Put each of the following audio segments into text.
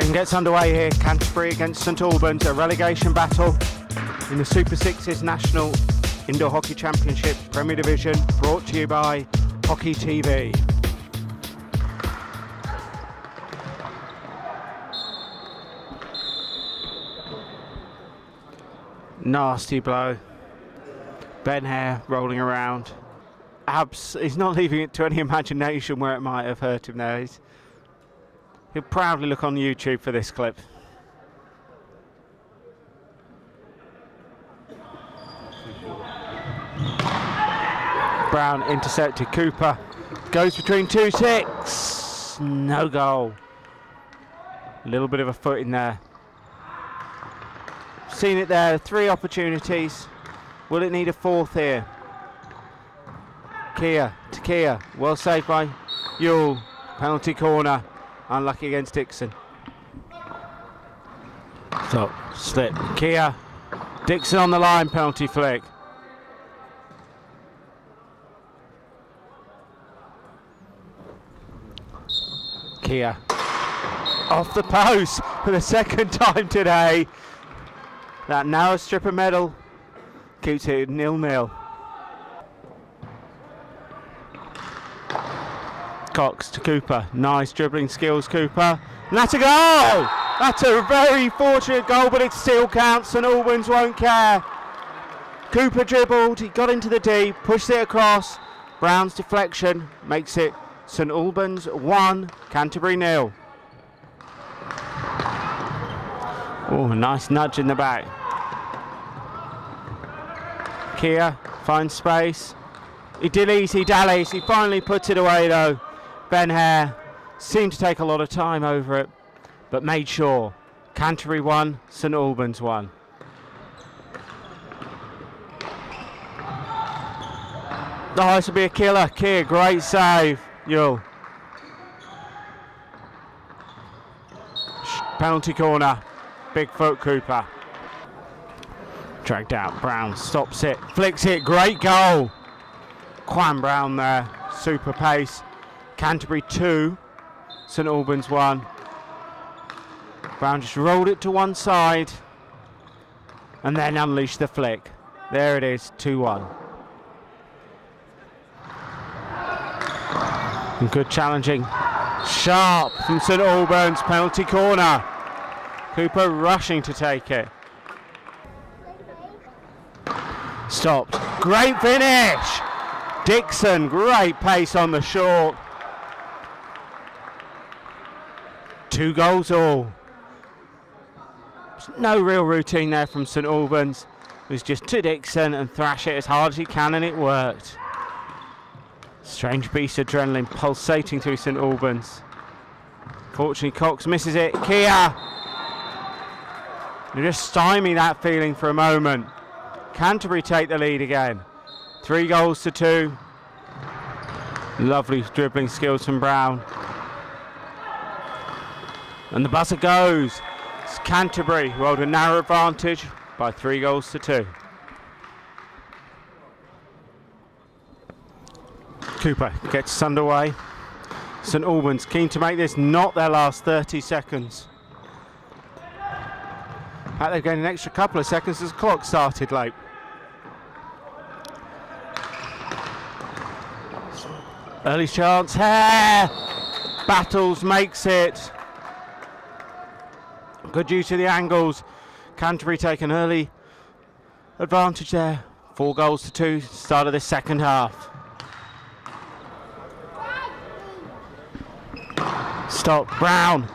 Game gets underway here. Canterbury against St Albans, a relegation battle in the Super Sixes National Indoor Hockey Championship Premier Division, brought to you by Hockey TV. Nasty blow. Ben Hare rolling around. Abs, he's not leaving it to any imagination where it might have hurt him there. He's, he'll proudly look on YouTube for this clip. Brown intercepted Cooper. Goes between two six. No goal. A little bit of a foot in there. Seen it there. Three opportunities. Will it need a fourth here? Keir to Keir. Well saved by Yule. Penalty corner. Unlucky against Dixon. So, slip. Keir. Dixon on the line. Penalty flick. Keir. Off the post for the second time today. That narrow strip of metal keeps it nil-nil. Cox to Cooper. Nice dribbling skills, Cooper. And that's a goal! That's a very fortunate goal, but it still counts and Albans won't care. Cooper dribbled, he got into the D, pushed it across. Brown's deflection makes it St Albans 1, Canterbury nil. Oh, nice nudge in the back. Keir finds space. He dillies, he dallies, he finally puts it away though. Ben Hare seemed to take a lot of time over it, but made sure. Canterbury won, St Albans won. Oh, this will be a killer. Keir, great save. Yule. Penalty corner. Big foot Cooper. Dragged out. Brown stops it. Flicks it. Great goal. Quan Brown there. Super pace. Canterbury 2. St Albans 1. Brown just rolled it to one side. And then unleashed the flick. There it is. 2 1. And good challenging. Sharp from St Albans, penalty corner. Cooper rushing to take it. Stopped. Great finish. Dixon, great pace on the short. Two goals all. No real routine there from St Albans. It was just to Dixon and thrash it as hard as he can and it worked. Strange beast adrenaline pulsating through St Albans. Fortunately, Cox misses it. Keir! You just stymie that feeling for a moment. Canterbury take the lead again. Three goals to two. Lovely dribbling skills from Brown. And the buzzer goes. It's Canterbury who hold a narrow advantage by three goals to two. Cooper gets underway. St Albans keen to make this not their last 30 seconds. They've gained an extra couple of seconds as the clock started late. Early chance, Hare! Battles makes it. Good use of the angles. Canterbury take an early advantage there. Four goals to two, start of this second half. Stop, Brown.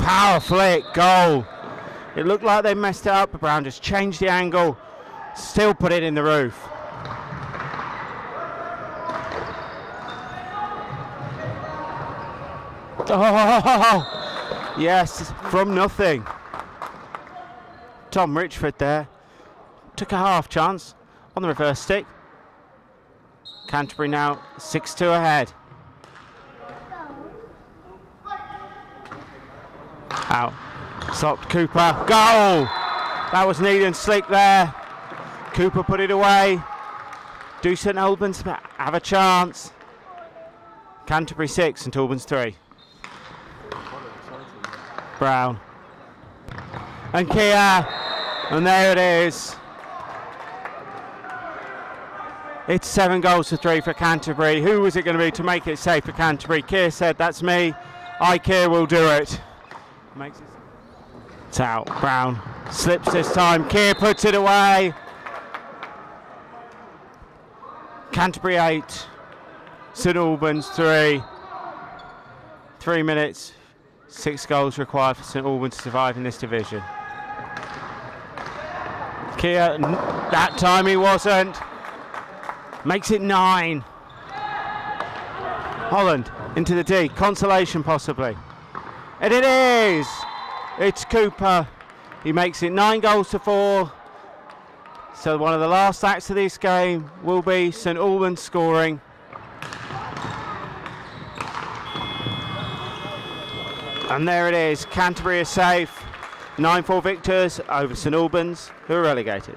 Power flick, goal. It looked like they messed it up, but Brown just changed the angle, still put it in the roof. Oh, yes, from nothing. Tom Richford there took a half chance on the reverse stick. Canterbury now 6 2 ahead. Out. Stopped Cooper. Goal! That was neat and slick there. Cooper put it away. Do St Albans have a chance? Canterbury 6 St Albans 3. Brown. And Keir. And there it is. It's seven goals to three for Canterbury. Who was it going to be to make it safe for Canterbury? Keir said, that's me. I, Keir, will do it. Makes it... It's out. Brown slips this time. Keir puts it away. Canterbury 8. St Albans 3. Three minutes. Six goals required for St Albans to survive in this division. Keir, that time he wasn't. Makes it nine. Holland into the D. Consolation possibly. And it is. It's Cooper. He makes it nine goals to four. So one of the last acts of this game will be St Albans scoring. And there it is. Canterbury is safe. 9-4 victors over St Albans, who are relegated.